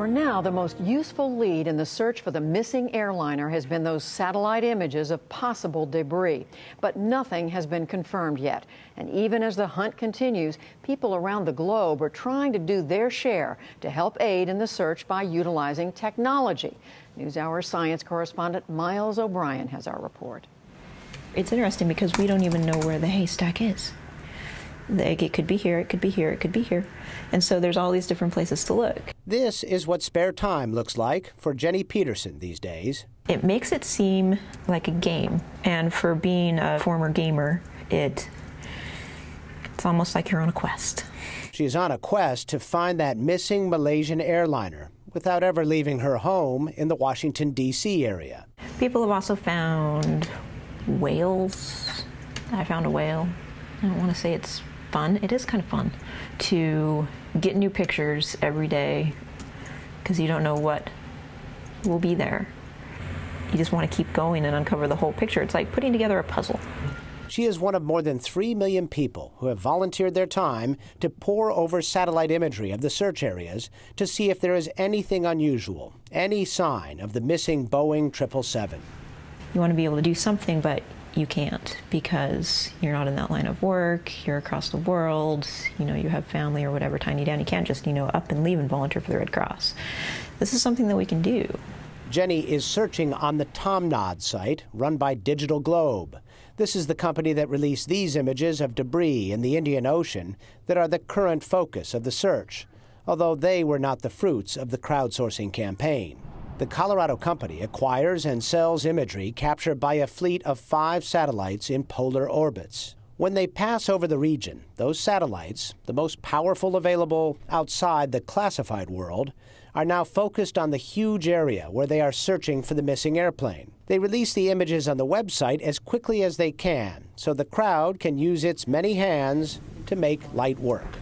For now, the most useful lead in the search for the missing airliner has been those satellite images of possible debris. But nothing has been confirmed yet. And even as the hunt continues, people around the globe are trying to do their share to help aid in the search by utilizing technology. NewsHour science correspondent Miles O'Brien has our report. It's interesting because we don't even know where the haystack is. It could be here, it could be here, it could be here. And so there's all these different places to look. This is what spare time looks like for Jenny Peterson these days. It makes it seem like a game. And for being a former gamer, it it's almost like you're on a quest. She's on a quest to find that missing Malaysian airliner without ever leaving her home in the Washington, D.C. area. People have also found whales. I found a whale. I don't want to say it's fun. It is kind of fun to get new pictures every day because you don't know what will be there. You just want to keep going and uncover the whole picture. It's like putting together a puzzle. She is one of more than 3 million people who have volunteered their time to pore over satellite imagery of the search areas to see if there is anything unusual, any sign of the missing Boeing 777. You want to be able to do something, but you can't because you're not in that line of work, you're across the world, you know, you have family or whatever tying you down. You can't just, you know, up and leave and volunteer for the Red Cross. This is something that we can do. Jenny is searching on the TomNod site run by Digital Globe. This is the company that released these images of debris in the Indian Ocean that are the current focus of the search, although they were not the fruits of the crowdsourcing campaign. The Colorado company acquires and sells imagery captured by a fleet of five satellites in polar orbits. When they pass over the region, those satellites, the most powerful available outside the classified world, are now focused on the huge area where they are searching for the missing airplane. They release the images on the website as quickly as they can so the crowd can use its many hands to make light work.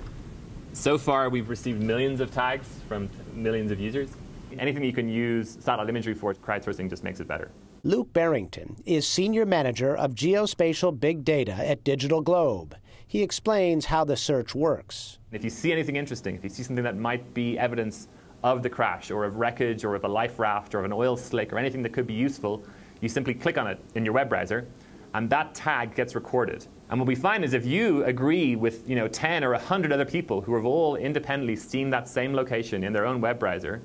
So far, we've received millions of tags from millions of users anything you can use satellite imagery for crowdsourcing just makes it better. Luke Barrington is Senior Manager of Geospatial Big Data at Digital Globe. He explains how the search works. If you see anything interesting, if you see something that might be evidence of the crash or of wreckage or of a life raft or of an oil slick or anything that could be useful, you simply click on it in your web browser and that tag gets recorded. And what we find is if you agree with you know, 10 or 100 other people who have all independently seen that same location in their own web browser,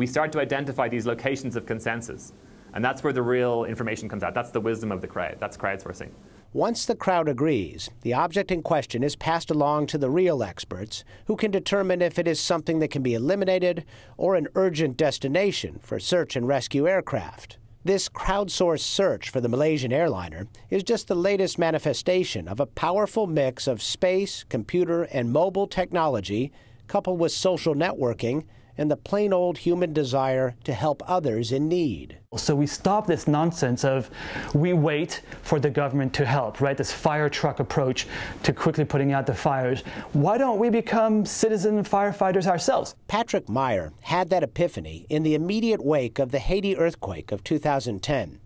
we start to identify these locations of consensus. And that's where the real information comes out. That's the wisdom of the crowd. That's crowdsourcing. Once the crowd agrees, the object in question is passed along to the real experts who can determine if it is something that can be eliminated or an urgent destination for search and rescue aircraft. This crowdsourced search for the Malaysian airliner is just the latest manifestation of a powerful mix of space, computer, and mobile technology coupled with social networking and the plain old human desire to help others in need. So we stop this nonsense of we wait for the government to help, right? This fire truck approach to quickly putting out the fires. Why don't we become citizen firefighters ourselves? Patrick Meier had that epiphany in the immediate wake of the Haiti earthquake of 2010.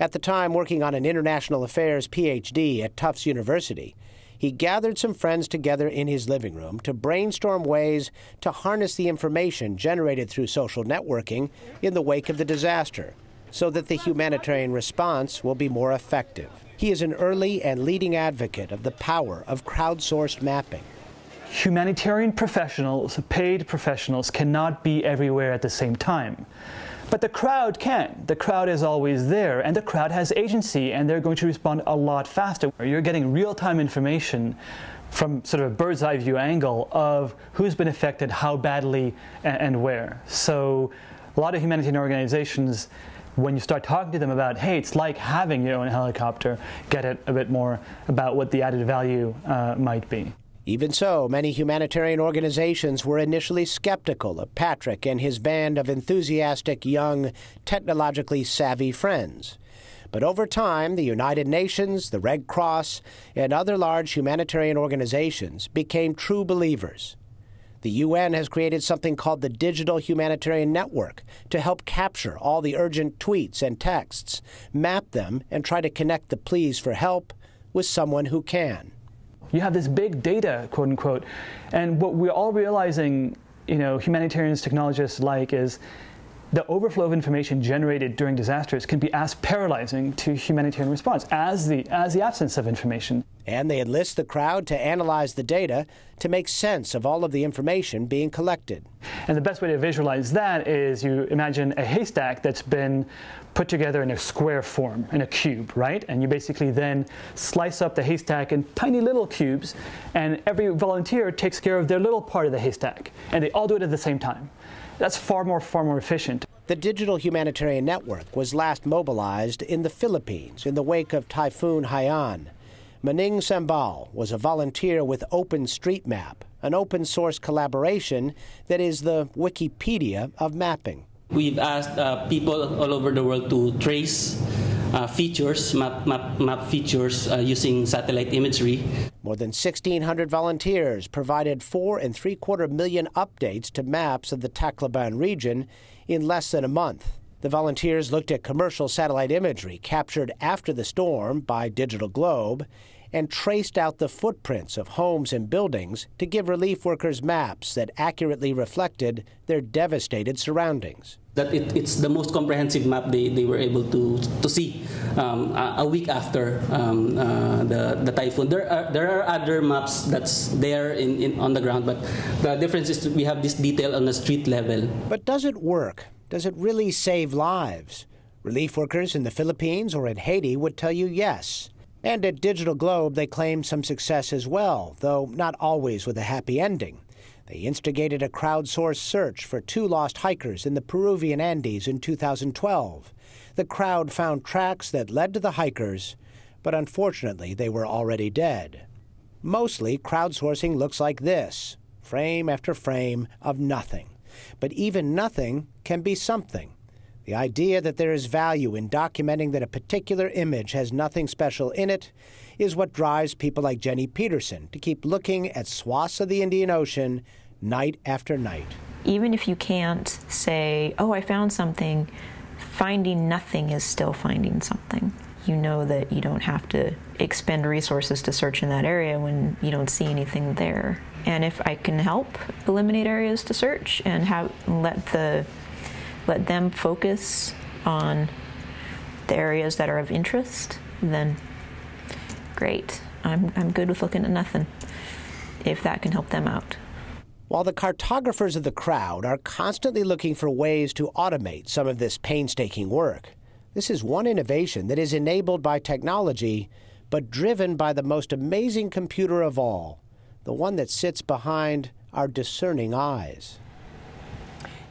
At the time working on an international affairs PhD at Tufts University, he gathered some friends together in his living room to brainstorm ways to harness the information generated through social networking in the wake of the disaster so that the humanitarian response will be more effective. He is an early and leading advocate of the power of crowdsourced mapping. Humanitarian professionals, paid professionals, cannot be everywhere at the same time. But the crowd can. The crowd is always there, and the crowd has agency, and they're going to respond a lot faster. You're getting real time information from sort of a bird's eye view angle of who's been affected, how badly, and, where. So, a lot of humanitarian organizations when you start talking to them about, hey, it's like having your own helicopter, get it a bit more about what the added value uh, might be. Even so, many humanitarian organizations were initially skeptical of Patrick and his band of enthusiastic, young, technologically savvy friends. But over time, the United Nations, the Red Cross, and other large humanitarian organizations became true believers. The UN has created something called the Digital Humanitarian Network to help capture all the urgent tweets and texts, map them, and try to connect the pleas for help with someone who can. You have this big data, quote unquote. And what we're all realizing you know humanitarians, technologists like is the overflow of information generated during disasters can be as paralyzing to humanitarian response as the as the absence of information. And they enlist the crowd to analyze the data to make sense of all of the information being collected. And the best way to visualize that is you imagine a haystack that's been put together in a square form, in a cube, right? And you basically then slice up the haystack in tiny little cubes, and every volunteer takes care of their little part of the haystack, and they all do it at the same time. That's far more, far more efficient. The Digital Humanitarian Network was last mobilized in the Philippines in the wake of Typhoon Haiyan. Maning Sambale was a volunteer with OpenStreetMap, an open source collaboration that is the Wikipedia of mapping. We've asked uh, people all over the world to trace uh, features, map, map, map features uh, using satellite imagery. More than 1,600 volunteers provided four and three quarter million updates to maps of the Tacloban region in less than a month. The volunteers looked at commercial satellite imagery captured after the storm by Digital Globe and traced out the footprints of homes and buildings to give relief workers maps that accurately reflected their devastated surroundings. That it, it's the most comprehensive map they, they were able to, to see um, a, a, week after um, uh, the, the typhoon. There are, there are other maps that's there in, in, on the ground, but the difference is we have this detail on the street level. But does it work? Does it really save lives? Relief workers in the Philippines or in Haiti would tell you yes. And at Digital Globe, they claimed some success as well, though not always with a happy ending. They instigated a crowdsourced search for two lost hikers in the Peruvian Andes in 2012. The crowd found tracks that led to the hikers, but unfortunately, they were already dead. Mostly, crowdsourcing looks like this frame after frame of nothing. But even nothing can be something. The idea that there is value in documenting that a particular image has nothing special in it is what drives people like Jenny Peterson to keep looking at swaths of the Indian Ocean night after night. Even if you can't say, oh, I found something, finding nothing is still finding something. You know that you don't have to expend resources to search in that area when you don't see anything there. And if I can help eliminate areas to search and have let the let them focus on the areas that are of interest, then great. I'm, I'm good with looking at nothing if that can help them out. While the cartographers of the crowd are constantly looking for ways to automate some of this painstaking work, this is one innovation that is enabled by technology but driven by the most amazing computer of all, the one that sits behind our discerning eyes.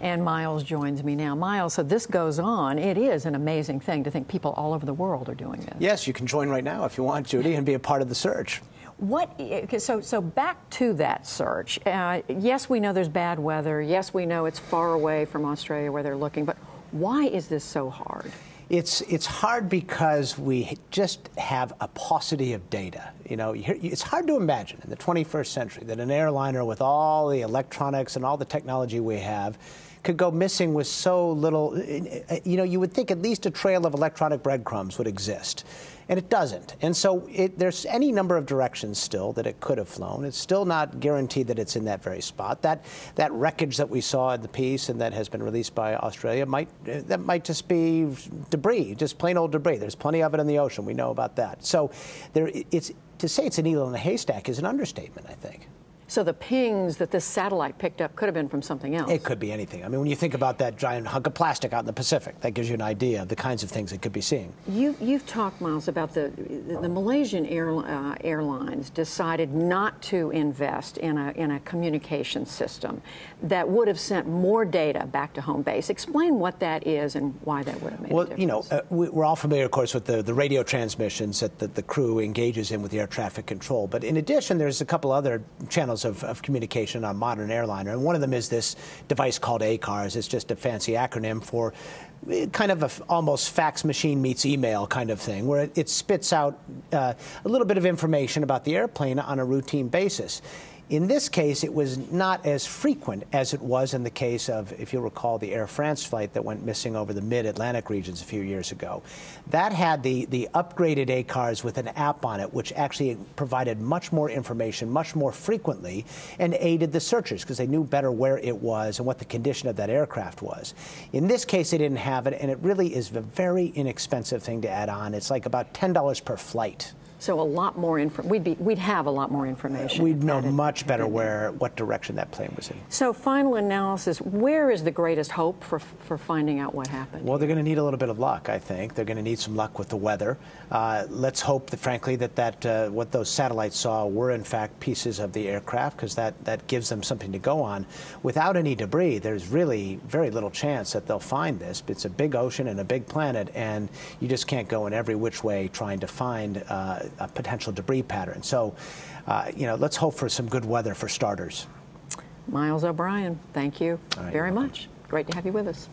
And Miles joins me now. Miles, so this goes on. It is an amazing thing to think people all over the world are doing this. Yes, you can join right now if you want, Judy, and be a part of the search. What? So, so back to that search. Uh, yes, we know there's bad weather. Yes, we know it's far away from Australia where they're looking. But why is this so hard? It's it's hard because we just have a paucity of data. You know, it's hard to imagine in the 21st century that an airliner with all the electronics and all the technology we have could go missing with so little. You know, you would think at least a trail of electronic breadcrumbs would exist. And it doesn't. And so it, there's any number of directions still that it could have flown. It's still not guaranteed that it's in that very spot. That, that wreckage that we saw in the piece and that has been released by Australia might, that might just be debris, just plain old debris. There's plenty of it in the ocean. We know about that. So there, it's, to say it's a needle in a haystack is an understatement, I think. So the pings that this satellite picked up could have been from something else. It could be anything. I mean, when you think about that giant hunk of plastic out in the Pacific, that gives you an idea of the kinds of things it could be seeing. You, you've talked, Miles, about the the Malaysian air, uh, airlines decided not to invest in a in a communication system that would have sent more data back to home base. Explain what that is and why that would have made well, a difference. you know, uh, we're all familiar, of course, with the, the radio transmissions that the, the crew engages in with the air traffic control. But in addition, there's a couple other channels channels of, of communication on modern airliner. And one of them is this device called ACARS. It's just a fancy acronym for eh, kind of a almost fax machine meets email kind of thing, where it, it spits out uh, a little bit of information about the airplane on a routine basis. In this case, it was not as frequent as it was in the case of, if you recall, the Air France flight that went missing over the mid Atlantic regions a few years ago. That had the, the upgraded ACARS with an app on it, which actually provided much more information much more frequently and aided the searchers because they knew better where it was and what the condition of that aircraft was. In this case, they didn't have it, and it really is a very inexpensive thing to add on. It's like about $10 per flight. So a lot more info. We'd be we'd have a lot more information. We'd know much better where what direction that plane was in. So final analysis. Where is the greatest hope for for finding out what happened? Well, they're going to need a little bit of luck, I think. They're going to need some luck with the weather. Uh, let's hope that, frankly, that, that uh, what those satellites saw were, in fact, pieces of the aircraft, because that, that gives them something to go on. Without any debris, there's really very little chance that they'll find this. It's a big ocean and a big planet, and you just can't go in every which way trying to find uh, a potential debris pattern. So, uh, you know, let's hope for some good weather for starters. Miles O'Brien, thank you right, very much. Great to have you with us.